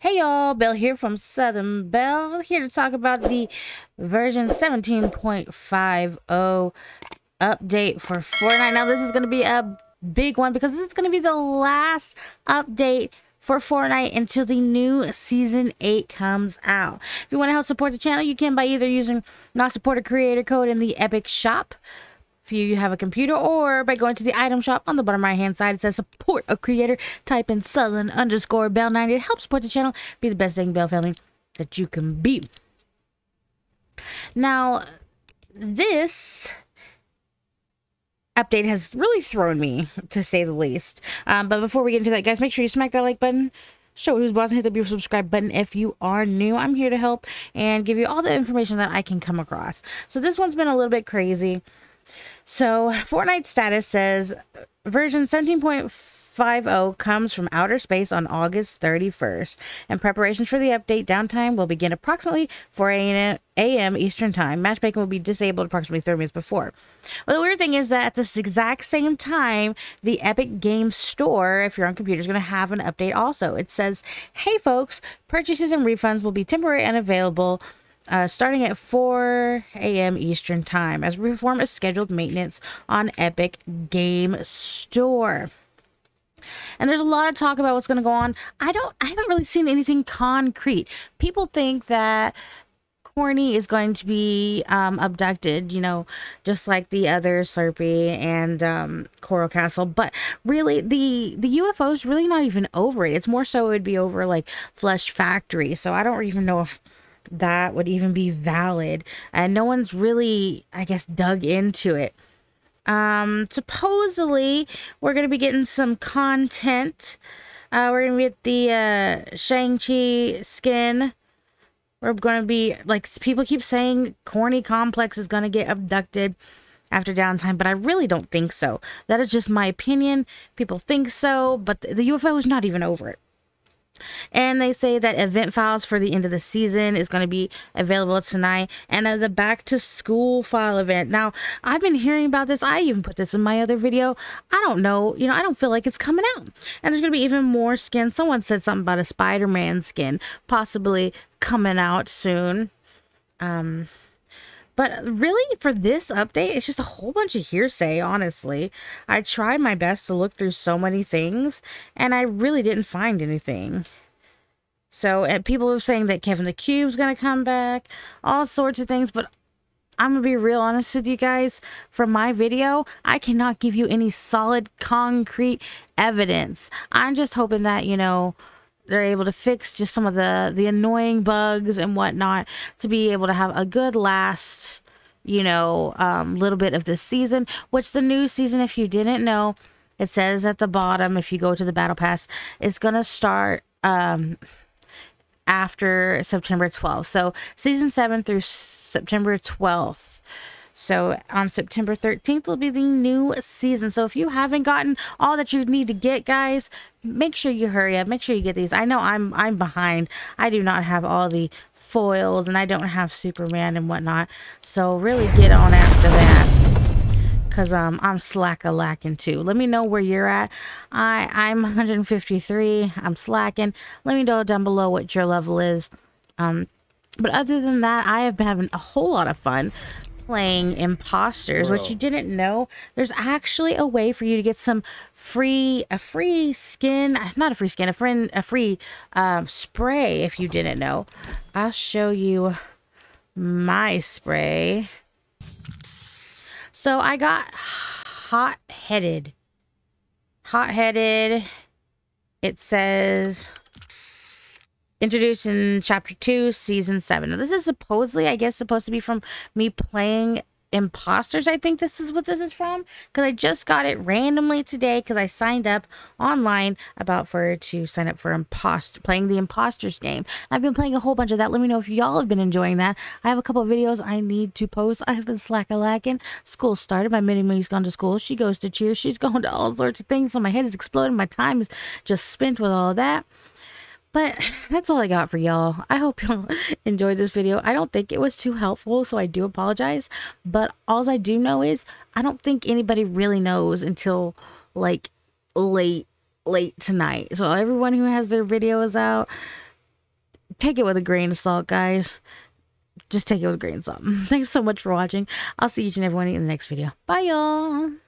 Hey y'all, Bell here from Southern Bell, here to talk about the version 17.50 update for Fortnite. Now this is going to be a big one because this is going to be the last update for Fortnite until the new Season 8 comes out. If you want to help support the channel, you can by either using not supported creator code in the Epic Shop if you have a computer or by going to the item shop on the bottom right hand side it says support a creator. Type in southern underscore Bell 90 to help support the channel. Be the best dang Bell family that you can be. Now this update has really thrown me to say the least. Um, but before we get into that guys make sure you smack that like button. Show who's boss and hit the beautiful subscribe button if you are new. I'm here to help and give you all the information that i can come across. So this one's been a little bit crazy so, Fortnite status says version 17.50 comes from outer space on August 31st, and preparations for the update downtime will begin approximately 4 a.m. Eastern Time. Matchmaking will be disabled approximately 30 minutes before. Well, the weird thing is that at this exact same time, the Epic Games Store, if you're on computer, is going to have an update also. It says, Hey folks, purchases and refunds will be temporary and available uh, starting at 4 a.m. Eastern Time as we perform a scheduled maintenance on Epic Game Store. And there's a lot of talk about what's going to go on. I don't, I haven't really seen anything concrete. People think that Corny is going to be um, abducted, you know, just like the other Slurpy and um, Coral Castle. But really, the the UFO is really not even over it. It's more so it would be over like Flesh Factory. So I don't even know if that would even be valid. And no one's really, I guess, dug into it. Um, supposedly, we're going to be getting some content. Uh, we're going to get the uh, Shang-Chi skin. We're going to be, like, people keep saying Corny Complex is going to get abducted after downtime, but I really don't think so. That is just my opinion. People think so, but the UFO is not even over it. And they say that event files for the end of the season is going to be available tonight. And the back to school file event. Now, I've been hearing about this. I even put this in my other video. I don't know. You know, I don't feel like it's coming out. And there's going to be even more skin. Someone said something about a Spider-Man skin possibly coming out soon. Um, but really, for this update, it's just a whole bunch of hearsay, honestly. I tried my best to look through so many things, and I really didn't find anything. So, and people are saying that Kevin the Cube's going to come back, all sorts of things, but I'm to be real honest with you guys. From my video, I cannot give you any solid, concrete evidence. I'm just hoping that, you know, they're able to fix just some of the the annoying bugs and whatnot to be able to have a good last you know um, little bit of this season which the new season if you didn't know it says at the bottom if you go to the battle pass it's gonna start um, after september 12th so season 7 through september 12th so on September 13th will be the new season. So if you haven't gotten all that you need to get, guys, make sure you hurry up. Make sure you get these. I know I'm I'm behind. I do not have all the foils and I don't have Superman and whatnot. So really get on after that. Cause um I'm slack a lacking too. Let me know where you're at. I I'm 153. I'm slacking. Let me know down below what your level is. Um but other than that, I have been having a whole lot of fun playing imposters, Bro. what you didn't know, there's actually a way for you to get some free a free skin, not a free skin, a friend a free um, spray if you didn't know. I'll show you my spray. So I got hot headed. Hot headed. It says introduced in chapter 2 season 7 now this is supposedly i guess supposed to be from me playing imposters i think this is what this is from because i just got it randomly today because i signed up online about for to sign up for imposter playing the imposters game. I've been playing a whole bunch of that. Let me know if y'all have been enjoying that. I have a couple videos i need to post. I've been slack a lacking school started. My mini me's gone to school. She goes to cheer. She's going to all sorts of things. So my head is exploding. My time is just spent with all that but that's all I got for y'all. I hope y'all enjoyed this video. I don't think it was too helpful, so I do apologize. But all I do know is I don't think anybody really knows until like late, late tonight. So everyone who has their videos out, take it with a grain of salt, guys. Just take it with a grain of salt. Thanks so much for watching. I'll see each and every one in the next video. Bye, y'all.